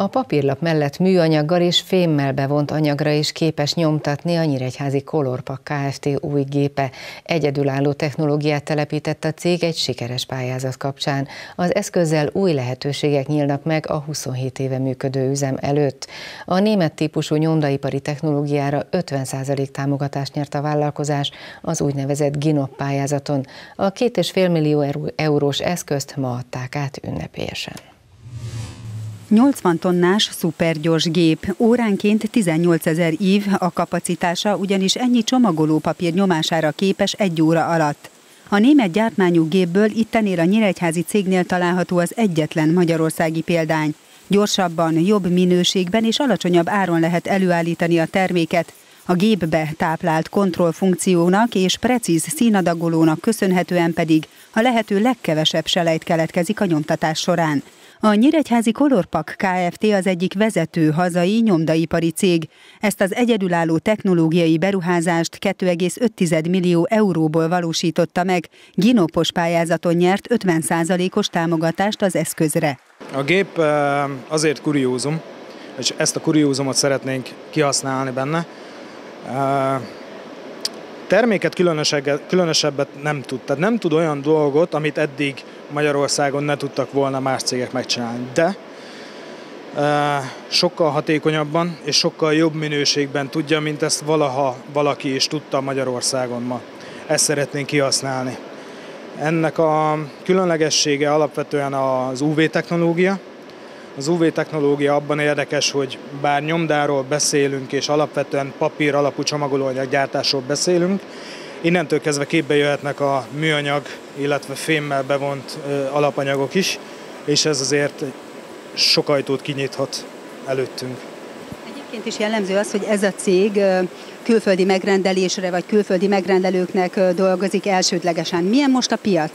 A papírlap mellett műanyaggal és fémmel bevont anyagra is képes nyomtatni a Nyíregyházi Kolorpak Kft. új gépe. Egyedülálló technológiát telepített a cég egy sikeres pályázat kapcsán. Az eszközzel új lehetőségek nyílnak meg a 27 éve működő üzem előtt. A német típusú nyomdaipari technológiára 50% támogatást nyert a vállalkozás az úgynevezett GINOP pályázaton. A 2,5 millió eurós eszközt ma adták át ünnepélyesen. 80 tonnás szupergyors gép, óránként 18 ezer ív a kapacitása, ugyanis ennyi csomagolópapír nyomására képes egy óra alatt. A német gyártmányú gépből ittenél a Nyíregyházi cégnél található az egyetlen magyarországi példány. Gyorsabban, jobb minőségben és alacsonyabb áron lehet előállítani a terméket. A gépbe táplált kontrollfunkciónak és precíz színadagolónak köszönhetően pedig a lehető legkevesebb selejt keletkezik a nyomtatás során. A Nyíregyházi Kolorpak Kft. az egyik vezető hazai nyomdaipari cég. Ezt az egyedülálló technológiai beruházást 2,5 millió euróból valósította meg. Ginopos pályázaton nyert 50%-os támogatást az eszközre. A gép azért kuriózum, és ezt a kuriózumot szeretnénk kihasználni benne. Terméket különösebbet nem tud. Tehát nem tud olyan dolgot, amit eddig Magyarországon ne tudtak volna más cégek megcsinálni. De sokkal hatékonyabban és sokkal jobb minőségben tudja, mint ezt valaha valaki is tudta Magyarországon ma. Ezt szeretnénk kihasználni. Ennek a különlegessége alapvetően az UV technológia. Az UV technológia abban érdekes, hogy bár nyomdáról beszélünk, és alapvetően papír alapú csomagolóanyaggyártásról beszélünk, Innentől kezdve képbe jöhetnek a műanyag, illetve fémmel bevont alapanyagok is, és ez azért sok ajtót kinyithat előttünk. Egyébként is jellemző az, hogy ez a cég külföldi megrendelésre vagy külföldi megrendelőknek dolgozik elsődlegesen. Milyen most a piac?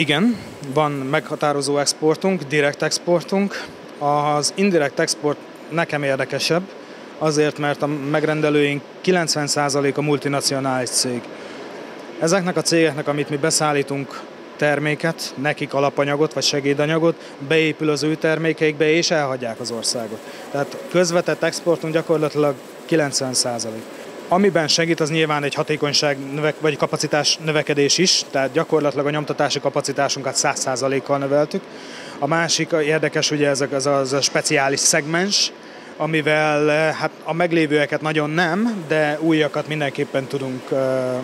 Igen, van meghatározó exportunk, direkt exportunk. Az indirekt export nekem érdekesebb, azért, mert a megrendelőink 90%-a multinacionális cég. Ezeknek a cégeknek, amit mi beszállítunk terméket, nekik alapanyagot vagy segédanyagot, beépül az ő termékeikbe és elhagyják az országot. Tehát közvetett exportunk gyakorlatilag 90%. Amiben segít, az nyilván egy hatékonyság növek, vagy kapacitás növekedés is, tehát gyakorlatilag a nyomtatási kapacitásunkat 100%-kal növeltük. A másik érdekes, ugye ez a, ez a, speciális szegmens, amivel hát a meglévőeket nagyon nem, de újakat mindenképpen tudunk eh,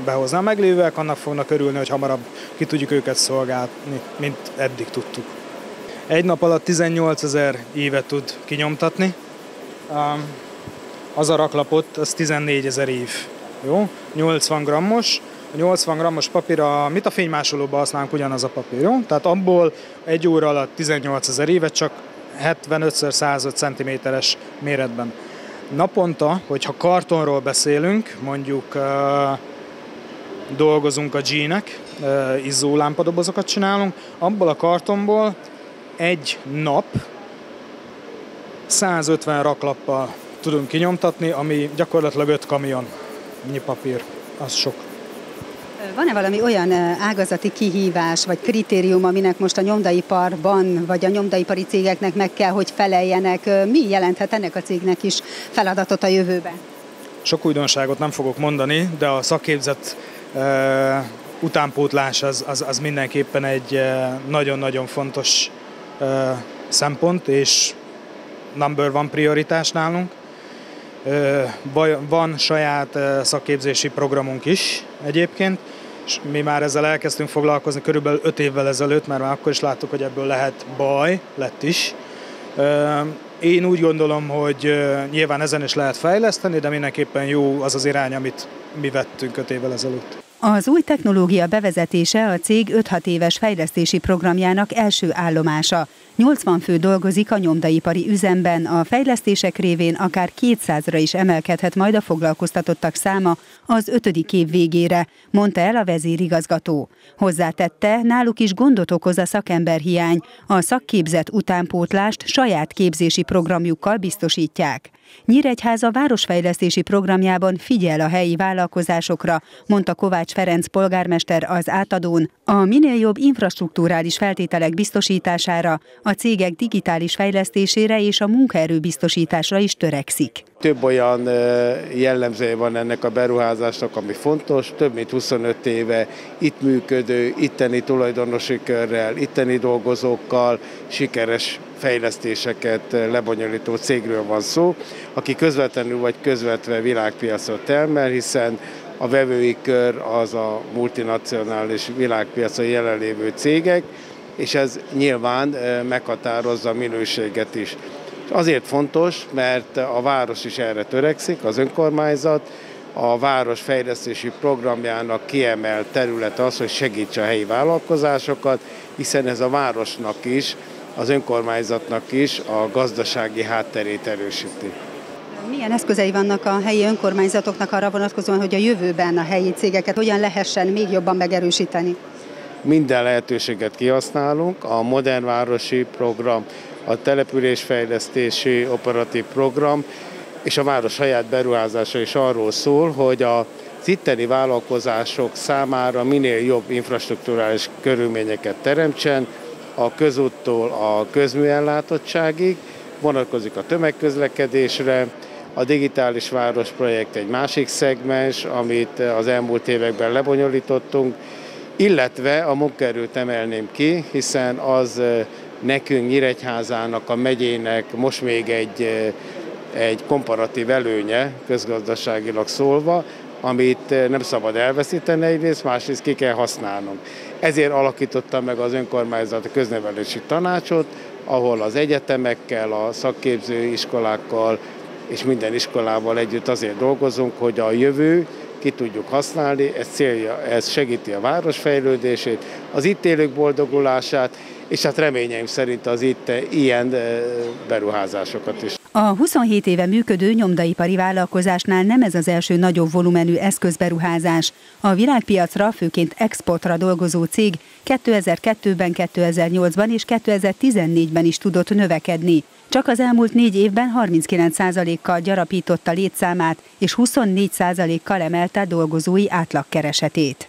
behozni. A meglévőek annak fognak örülni, hogy hamarabb ki tudjuk őket szolgálni, mint eddig tudtuk. Egy nap alatt 18 ezer évet tud kinyomtatni. Az a raklapot, az 14 ezer év. Jó? 80 grammos. A 80 grammos papír, a, mit a fénymásolóban használunk, ugyanaz a papír. Jó? Tehát abból egy óra alatt 18 ezer évet csak 75x105 cm-es méretben. Naponta, hogyha kartonról beszélünk, mondjuk dolgozunk a G-nek, izzó lámpadobozokat csinálunk, abból a kartonból egy nap 150 raklappal tudunk kinyomtatni, ami gyakorlatilag 5 kamion papír, az sok. Van-e valami olyan ágazati kihívás vagy kritérium, aminek most a nyomdaiparban vagy a nyomdaipari cégeknek meg kell, hogy feleljenek? Mi jelenthet ennek a cégnek is feladatot a jövőben? Sok újdonságot nem fogok mondani, de a szakképzett uh, utánpótlás az, az, az mindenképpen egy nagyon-nagyon fontos uh, szempont, és number one prioritás nálunk. Van saját szakképzési programunk is egyébként, és mi már ezzel elkezdtünk foglalkozni körülbelül 5 évvel ezelőtt, mert már akkor is láttuk, hogy ebből lehet baj, lett is. Én úgy gondolom, hogy nyilván ezen is lehet fejleszteni, de mindenképpen jó az az irány, amit mi vettünk 5 évvel ezelőtt. Az új technológia bevezetése a cég 5-6 éves fejlesztési programjának első állomása. 80 fő dolgozik a nyomdaipari üzemben, a fejlesztések révén akár 200-ra is emelkedhet majd a foglalkoztatottak száma az ötödik év végére, mondta el a vezérigazgató. Hozzátette, náluk is gondot okoz a szakemberhiány, a szakképzett utánpótlást saját képzési programjukkal biztosítják. Nyíregyháza városfejlesztési programjában figyel a helyi vállalkozásokra, mondta Kovács Ferenc polgármester az átadón a minél jobb infrastruktúrális feltételek biztosítására, a cégek digitális fejlesztésére és a munkaerő biztosításra is törekszik. Több olyan jellemzője van ennek a beruházásnak, ami fontos, több mint 25 éve itt működő, itteni tulajdonosi körrel, itteni dolgozókkal sikeres fejlesztéseket lebonyolító cégről van szó, aki közvetlenül vagy közvetve világpiacot termel, hiszen a vevői kör az a multinacionális világpiacon jelenlévő cégek, és ez nyilván meghatározza a minőséget is. Azért fontos, mert a város is erre törekszik, az önkormányzat, a város fejlesztési programjának kiemelt terület az, hogy segítse a helyi vállalkozásokat, hiszen ez a városnak is, az önkormányzatnak is a gazdasági hátterét erősíti. Milyen eszközei vannak a helyi önkormányzatoknak arra vonatkozóan, hogy a jövőben a helyi cégeket hogyan lehessen még jobban megerősíteni? Minden lehetőséget kihasználunk, a Modern Városi Program, a településfejlesztési operatív program, és a város saját beruházása is arról szól, hogy a itteni vállalkozások számára minél jobb infrastruktúrális körülményeket teremtsen, a közúttól a közműellátottságig, vonatkozik a tömegközlekedésre, a digitális város projekt egy másik szegmens, amit az elmúlt években lebonyolítottunk, illetve a munkaerőt emelném ki, hiszen az nekünk Nyíregyházának, a megyének most még egy, egy komparatív előnye, közgazdaságilag szólva, amit nem szabad elveszíteni egyrészt, másrészt ki kell használnunk. Ezért alakította meg az önkormányzat a köznevelési tanácsot, ahol az egyetemekkel, a szakképzőiskolákkal és minden iskolával együtt azért dolgozunk, hogy a jövő ki tudjuk használni, ez, célja, ez segíti a város fejlődését, az itt élők boldogulását, és hát reményeim szerint az itt ilyen beruházásokat is. A 27 éve működő nyomdaipari vállalkozásnál nem ez az első nagyobb volumenű eszközberuházás. A világpiacra, főként exportra dolgozó cég 2002-ben, 2008-ban és 2014-ben is tudott növekedni. Csak az elmúlt négy évben 39%-kal gyarapította létszámát és 24%-kal emelte dolgozói átlagkeresetét.